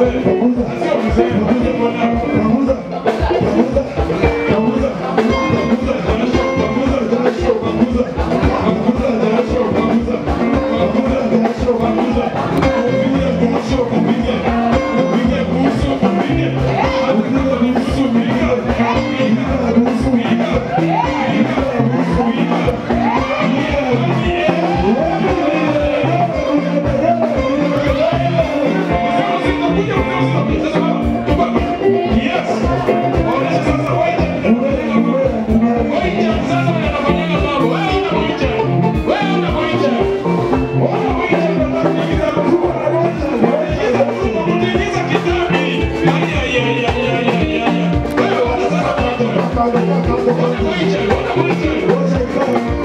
happen. What's it called?